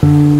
Thank you.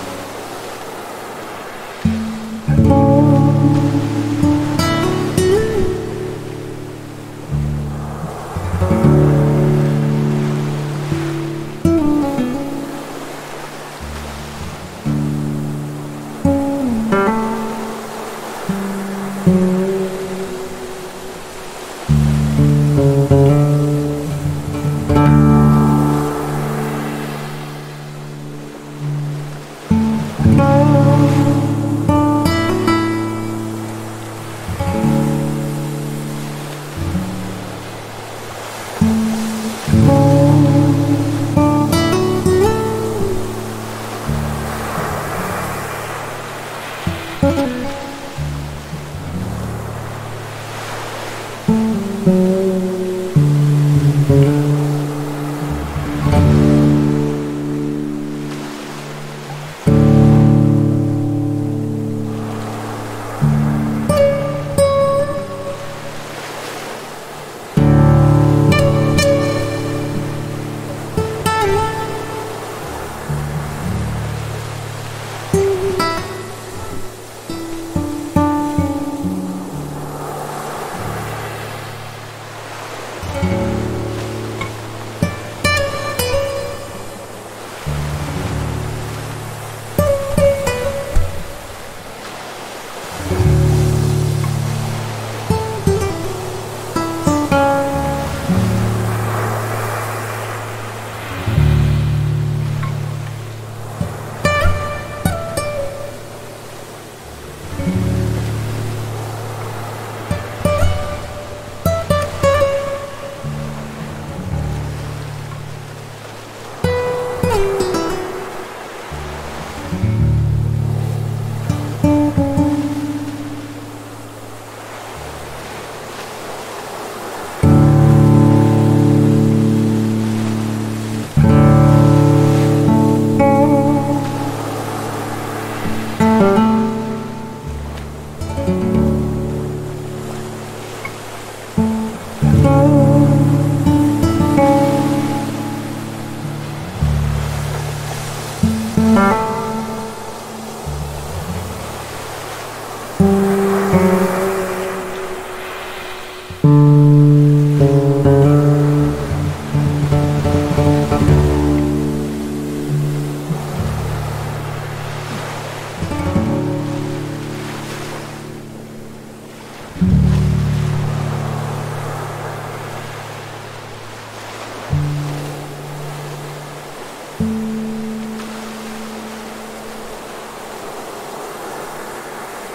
Mm-hmm.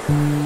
mm you.